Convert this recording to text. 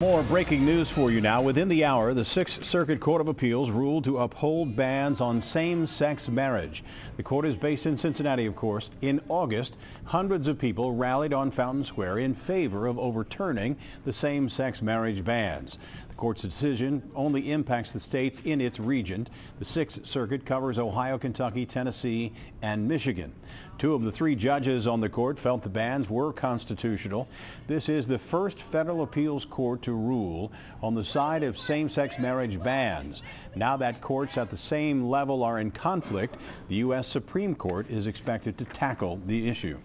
More breaking news for you now. Within the hour, the Sixth Circuit Court of Appeals ruled to uphold bans on same-sex marriage. The court is based in Cincinnati, of course. In August, hundreds of people rallied on Fountain Square in favor of overturning the same-sex marriage bans. Court's decision only impacts the states in its region. The Sixth Circuit covers Ohio, Kentucky, Tennessee, and Michigan. Two of the three judges on the court felt the bans were constitutional. This is the first federal appeals court to rule on the side of same-sex marriage bans. Now that courts at the same level are in conflict, the U.S. Supreme Court is expected to tackle the issue.